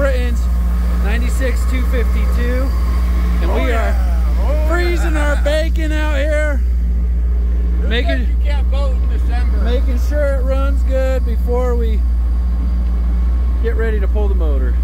Britons, 96 252, and oh, we yeah. are oh, freezing yeah. our bacon out here. Making like Making sure it runs good before we get ready to pull the motor.